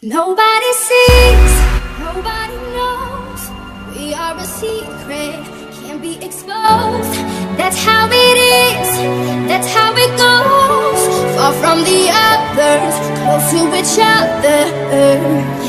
Nobody sees, nobody knows. We are a secret, can't be exposed. That's how it is, that's how it goes. Far from the others, close to each other.